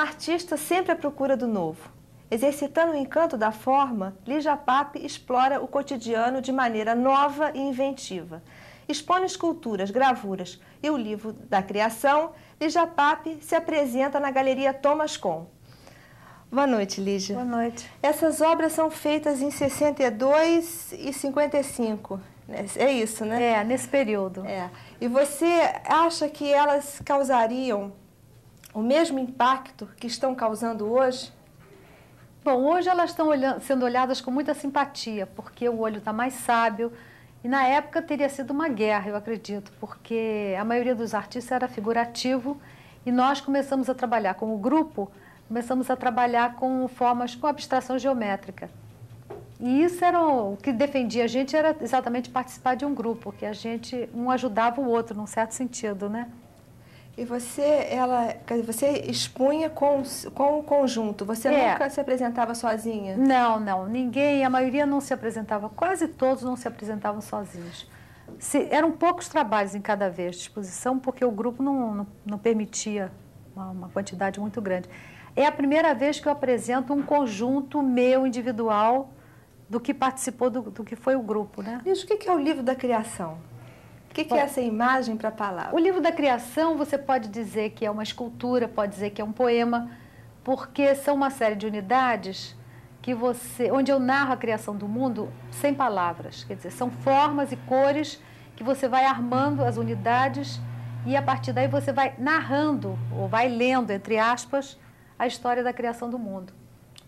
artista sempre à procura do novo. Exercitando o encanto da forma, Lígia Pape explora o cotidiano de maneira nova e inventiva. Expõe esculturas, gravuras e o livro da criação, Lígia Pape se apresenta na Galeria Thomas Com. Boa noite, Lígia. Boa noite. Essas obras são feitas em 62 e 55. Né? É isso, né? É, nesse período. É. E você acha que elas causariam o mesmo impacto que estão causando hoje? Bom, hoje elas estão olhando, sendo olhadas com muita simpatia, porque o olho está mais sábio. E na época teria sido uma guerra, eu acredito, porque a maioria dos artistas era figurativo e nós começamos a trabalhar como grupo, começamos a trabalhar com formas com abstração geométrica. E isso era o que defendia a gente era exatamente participar de um grupo, que a gente um ajudava o outro num certo sentido, né? E você, ela, você expunha com, com o conjunto, você é. nunca se apresentava sozinha? Não, não, ninguém, a maioria não se apresentava, quase todos não se apresentavam sozinhos. Se, eram poucos trabalhos em cada vez de exposição, porque o grupo não, não, não permitia uma, uma, quantidade muito grande. É a primeira vez que eu apresento um conjunto meu, individual, do que participou do, do que foi o grupo, né? Diz, o que é o livro da criação? O que, que é essa imagem para a palavra? O livro da criação você pode dizer que é uma escultura, pode dizer que é um poema, porque são uma série de unidades que você, onde eu narro a criação do mundo sem palavras, quer dizer, são formas e cores que você vai armando as unidades e a partir daí você vai narrando ou vai lendo entre aspas a história da criação do mundo.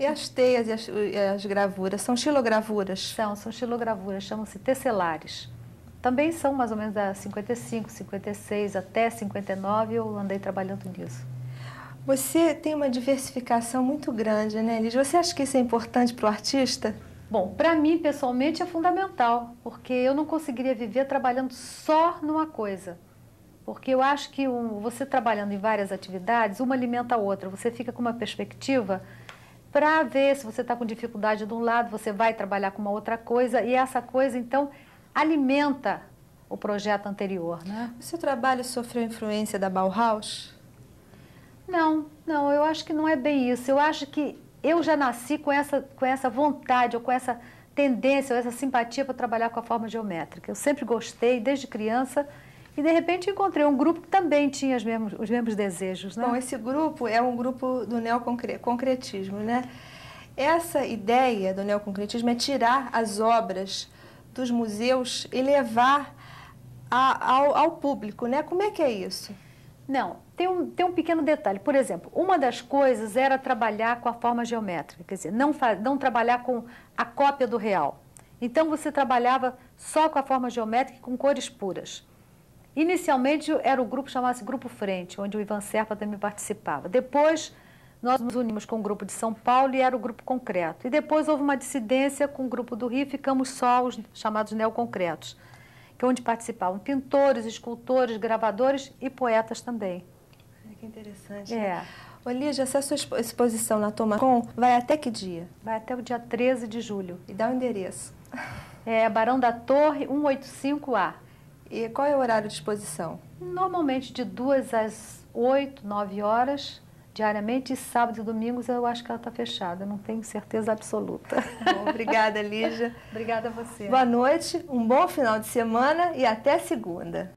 E as teias e as, as gravuras são xilogravuras? São, são xilogravuras, chamam-se tesselares. Também são mais ou menos da 55, 56 até 59, eu andei trabalhando nisso. Você tem uma diversificação muito grande, né, Liz? Você acha que isso é importante para o artista? Bom, para mim, pessoalmente, é fundamental, porque eu não conseguiria viver trabalhando só numa coisa. Porque eu acho que um, você trabalhando em várias atividades, uma alimenta a outra. Você fica com uma perspectiva para ver se você está com dificuldade de um lado, você vai trabalhar com uma outra coisa e essa coisa, então, alimenta o projeto anterior. Né? O seu trabalho sofreu influência da Bauhaus? Não, não, eu acho que não é bem isso. Eu acho que eu já nasci com essa, com essa vontade ou com essa tendência ou essa simpatia para trabalhar com a forma geométrica. Eu sempre gostei, desde criança, e de repente encontrei um grupo que também tinha os mesmos, os mesmos desejos. Né? Bom, esse grupo é um grupo do neoconcretismo, né? Essa ideia do neoconcretismo é tirar as obras dos museus e levar a, ao, ao, público, né? Como é que é isso? Não, tem um, tem um pequeno detalhe. Por exemplo, uma das coisas era trabalhar com a forma geométrica, quer dizer, não, não trabalhar com a cópia do real. Então você trabalhava só com a forma geométrica e com cores puras. Inicialmente era o grupo chamado Grupo Frente, onde o Ivan Serpa também participava. Depois nós nos unimos com o grupo de São Paulo e era o grupo concreto. E depois houve uma dissidência com o grupo do Rio e ficamos só os chamados neoconcretos, que é onde participavam pintores, escultores, gravadores e poetas também. Que interessante. É. Né? Olígia, essa sua exposição na Tomacom vai até que dia? Vai até o dia 13 de julho. E dá o endereço. É Barão da Torre, 185A. E qual é o horário de exposição? Normalmente de 2 às 8, 9 horas, diariamente, sábados e domingos eu acho que ela está fechada, não tenho certeza absoluta. Bom, obrigada, Lígia. obrigada a você. Boa noite, um bom final de semana e até segunda.